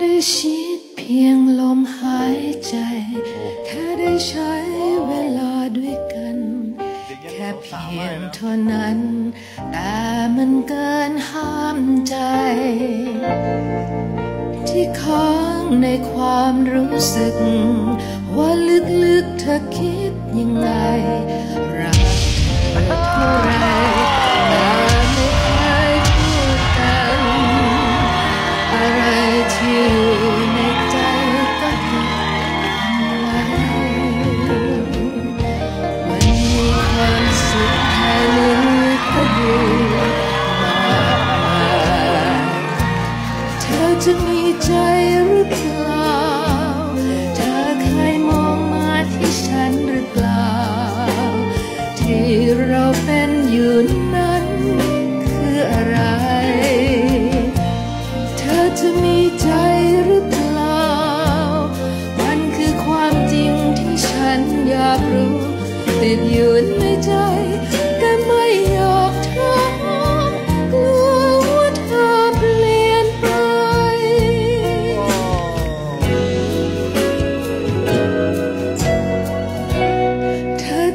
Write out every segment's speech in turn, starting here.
ได้ชิดเพียงลมหายใจ แค่ได้ใช้เวลาด้วยกัน แค่เพียงเท่านั้น แต่มันเกินห้ามใจ ที่ค้างในความรู้สึก ว่าลึกๆเธอคิดยังไง จะมีใจหรือเปล่า เธอเคยมองมาที่ฉันหรือเปล่า ที่เราเป็นอยู่นั้นคืออะไร เธอจะมีใจหรือเปล่า มันคือความจริงที่ฉันอยากรู้ ติดอยู่ในใจแต่ไม่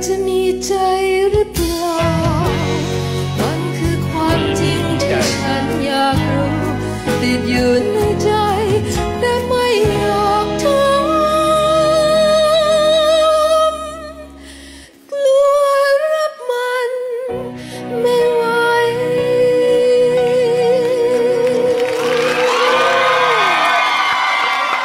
จะมีใจหรือเปล่า มันคือความจริงที่ฉันอยากรู้ติดอยู่ใน